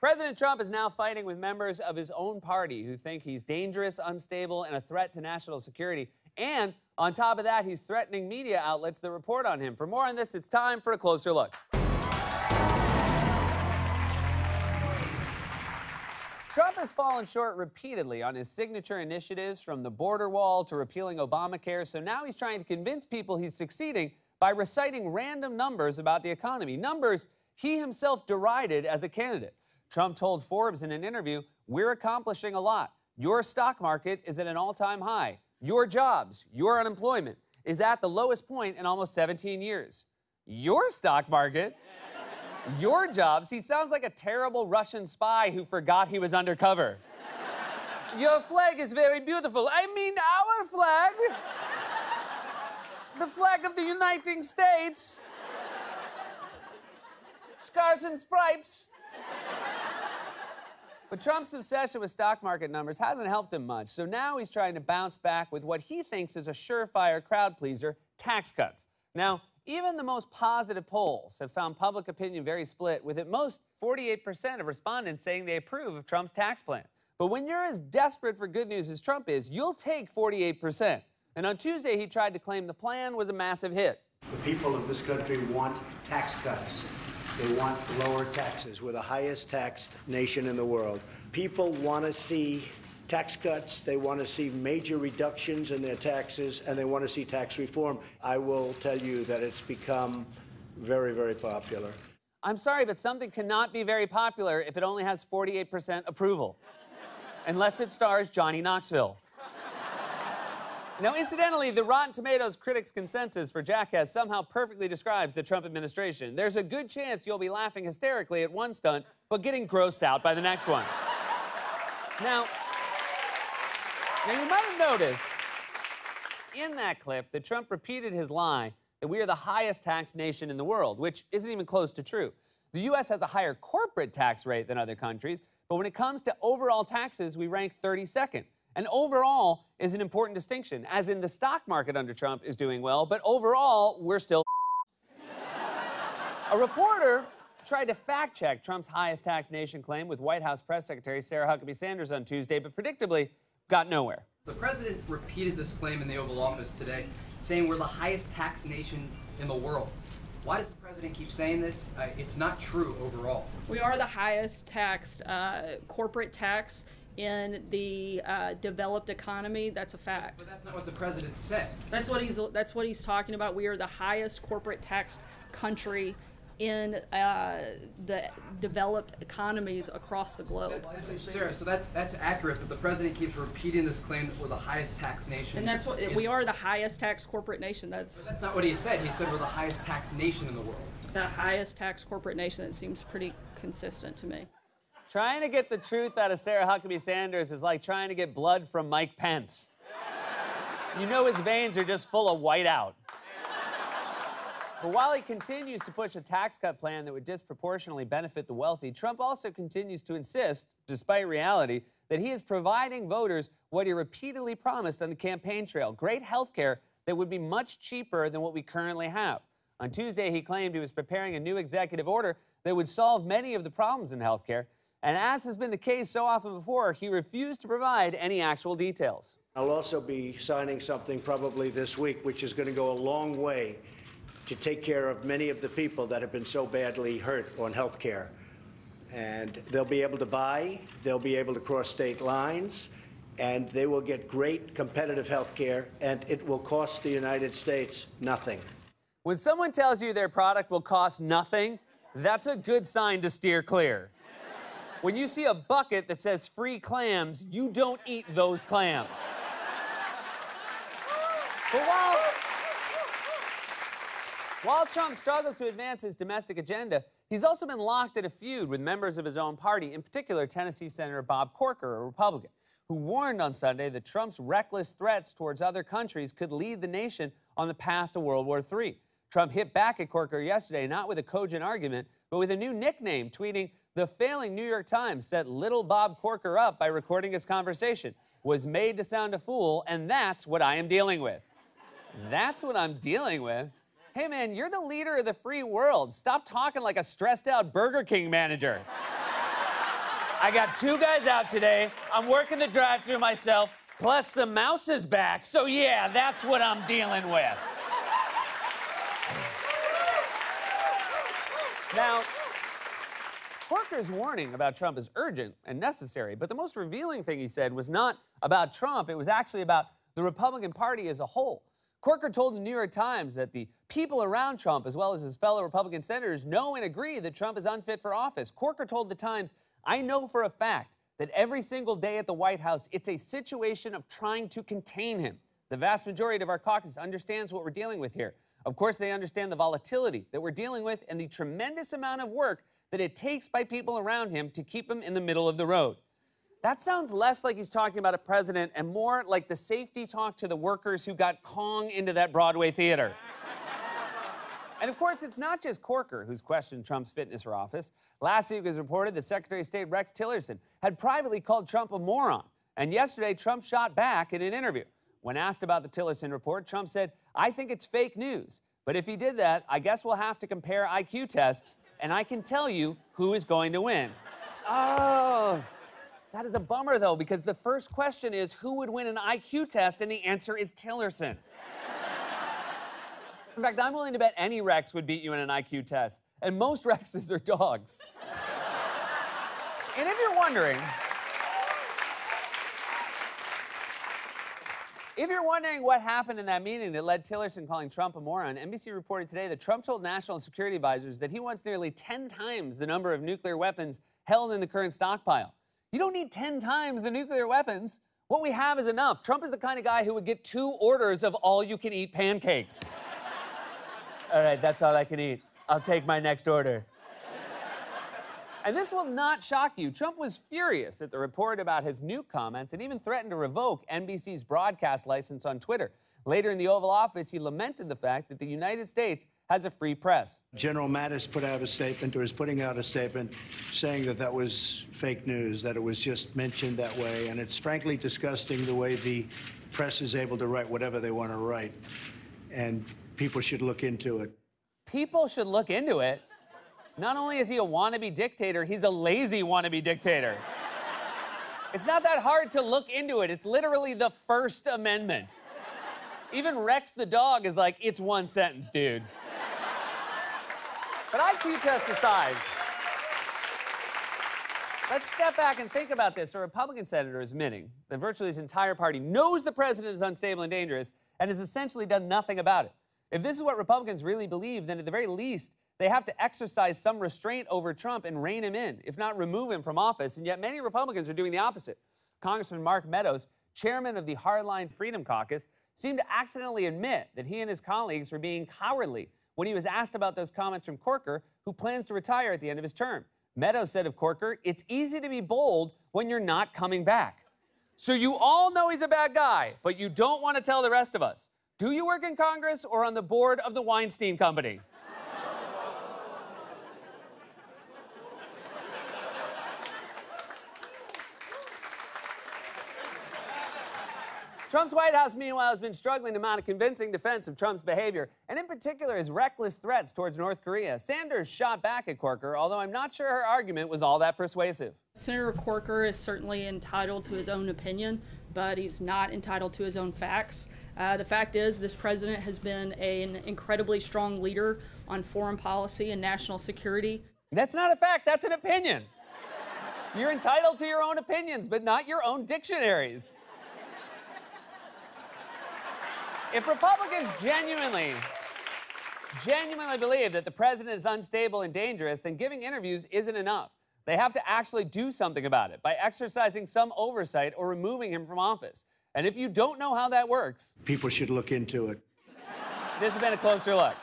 President Trump is now fighting with members of his own party who think he's dangerous, unstable, and a threat to national security. And on top of that, he's threatening media outlets that report on him. For more on this, it's time for a closer look. Trump has fallen short repeatedly on his signature initiatives from the border wall to repealing Obamacare, so now he's trying to convince people he's succeeding by reciting random numbers about the economy, numbers he himself derided as a candidate. Trump told Forbes in an interview, We're accomplishing a lot. Your stock market is at an all time high. Your jobs, your unemployment is at the lowest point in almost 17 years. Your stock market your jobs, he sounds like a terrible Russian spy who forgot he was undercover. Your flag is very beautiful. I mean, our flag. The flag of the United States. Scars and stripes. But Trump's obsession with stock market numbers hasn't helped him much, so now he's trying to bounce back with what he thinks is a surefire crowd pleaser tax cuts. Now, even the most positive polls have found public opinion very split, with at most 48% of respondents saying they approve of Trump's tax plan. But when you're as desperate for good news as Trump is, you'll take 48%. And on Tuesday, he tried to claim the plan was a massive hit. The people of this country want tax cuts. They want lower taxes. We're the highest taxed nation in the world. People want to see tax cuts, they want to see major reductions in their taxes, and they want to see tax reform. I will tell you that it's become very, very popular. I'm sorry, but something cannot be very popular if it only has 48% approval, unless it stars Johnny Knoxville. Now, incidentally, the Rotten Tomatoes critics' consensus for Jackass somehow perfectly describes the Trump administration. There's a good chance you'll be laughing hysterically at one stunt, but getting grossed out by the next one. Now, now, you might have noticed in that clip that Trump repeated his lie that we are the highest taxed nation in the world, which isn't even close to true. The U.S. has a higher corporate tax rate than other countries, but when it comes to overall taxes, we rank 32nd. And overall is an important distinction, as in the stock market under Trump is doing well, but overall, we're still. a reporter tried to fact check Trump's highest tax nation claim with White House Press Secretary Sarah Huckabee Sanders on Tuesday, but predictably, got nowhere. The president repeated this claim in the Oval Office today, saying we're the highest tax nation in the world. Why does the president keep saying this? Uh, it's not true overall. We are the highest taxed uh, corporate tax in the uh, developed economy. That's a fact. But that's not what the president said. That's what he's. That's what he's talking about. We are the highest corporate taxed country in uh, the developed economies across the globe. Sarah, so that's that's accurate, but the president keeps repeating this claim that we're the highest tax nation. And that's what we are the highest tax corporate nation. That's that's not what he said. He said we're the highest tax nation in the world. The highest tax corporate nation. It seems pretty consistent to me. Trying to get the truth out of Sarah Huckabee Sanders is like trying to get blood from Mike Pence. you know his veins are just full of whiteout. But while he continues to push a tax cut plan that would disproportionately benefit the wealthy, Trump also continues to insist, despite reality, that he is providing voters what he repeatedly promised on the campaign trail great health care that would be much cheaper than what we currently have. On Tuesday, he claimed he was preparing a new executive order that would solve many of the problems in health care. And as has been the case so often before, he refused to provide any actual details. I'll also be signing something probably this week, which is going to go a long way to take care of many of the people that have been so badly hurt on health care. And they'll be able to buy, they'll be able to cross state lines, and they will get great competitive health care, and it will cost the United States nothing. When someone tells you their product will cost nothing, that's a good sign to steer clear. When you see a bucket that says free clams, you don't eat those clams. But while while Trump struggles to advance his domestic agenda, he's also been locked in a feud with members of his own party, in particular Tennessee Senator Bob Corker, a Republican, who warned on Sunday that Trump's reckless threats towards other countries could lead the nation on the path to World War III. Trump hit back at Corker yesterday, not with a cogent argument, but with a new nickname, tweeting, The failing New York Times set little Bob Corker up by recording his conversation, was made to sound a fool, and that's what I am dealing with. That's what I'm dealing with. Hey, man, you're the leader of the free world. Stop talking like a stressed out Burger King manager. I got two guys out today. I'm working the drive through myself. Plus, the mouse is back. So, yeah, that's what I'm dealing with. Now, Corker's warning about Trump is urgent and necessary, but the most revealing thing he said was not about Trump, it was actually about the Republican Party as a whole. Corker told the New York Times that the people around Trump, as well as his fellow Republican senators, know and agree that Trump is unfit for office. Corker told the Times, I know for a fact that every single day at the White House, it's a situation of trying to contain him. The vast majority of our caucus understands what we're dealing with here. Of course, they understand the volatility that we're dealing with and the tremendous amount of work that it takes by people around him to keep him in the middle of the road. That sounds less like he's talking about a president and more like the safety talk to the workers who got Kong into that Broadway theater. and of course, it's not just Corker who's questioned Trump's fitness for office. Last week it was reported that Secretary of State Rex Tillerson had privately called Trump a moron. And yesterday, Trump shot back in an interview. When asked about the Tillerson report, Trump said, I think it's fake news. But if he did that, I guess we'll have to compare IQ tests, and I can tell you who is going to win. Oh. That is a bummer, though, because the first question is who would win an IQ test, and the answer is Tillerson. In fact, I'm willing to bet any Rex would beat you in an IQ test, and most Rexes are dogs. and if you're wondering, If you're wondering what happened in that meeting that led Tillerson calling Trump a moron, NBC reported today that Trump told national security advisors that he wants nearly 10 times the number of nuclear weapons held in the current stockpile. You don't need 10 times the nuclear weapons. What we have is enough. Trump is the kind of guy who would get two orders of all you can eat pancakes. all right, that's all I can eat. I'll take my next order. And this will not shock you. Trump was furious at the report about his new comments and even threatened to revoke NBC's broadcast license on Twitter. Later in the Oval Office, he lamented the fact that the United States has a free press. General Mattis put out a statement, or is putting out a statement, saying that that was fake news, that it was just mentioned that way. And it's frankly disgusting the way the press is able to write whatever they want to write. And people should look into it. People should look into it. Not only is he a wannabe dictator, he's a lazy wannabe dictator. it's not that hard to look into it. It's literally the First Amendment. Even Rex the dog is like, it's one sentence, dude. but IQ tests aside, let's step back and think about this. A Republican senator is admitting that virtually his entire party knows the president is unstable and dangerous and has essentially done nothing about it. If this is what Republicans really believe, then at the very least, they have to exercise some restraint over Trump and rein him in, if not remove him from office. And yet, many Republicans are doing the opposite. Congressman Mark Meadows, chairman of the Hardline Freedom Caucus, seemed to accidentally admit that he and his colleagues were being cowardly when he was asked about those comments from Corker, who plans to retire at the end of his term. Meadows said of Corker, It's easy to be bold when you're not coming back. So you all know he's a bad guy, but you don't want to tell the rest of us. Do you work in Congress or on the board of the Weinstein Company? Trump's White House, meanwhile, has been struggling to mount a convincing defense of Trump's behavior, and in particular his reckless threats towards North Korea. Sanders shot back at Corker, although I'm not sure her argument was all that persuasive. Senator Corker is certainly entitled to his own opinion, but he's not entitled to his own facts. Uh, the fact is, this president has been a, an incredibly strong leader on foreign policy and national security. That's not a fact, that's an opinion. You're entitled to your own opinions, but not your own dictionaries. If Republicans genuinely, genuinely believe that the president is unstable and dangerous, then giving interviews isn't enough. They have to actually do something about it by exercising some oversight or removing him from office. And if you don't know how that works, people should look into it. This has been a closer look.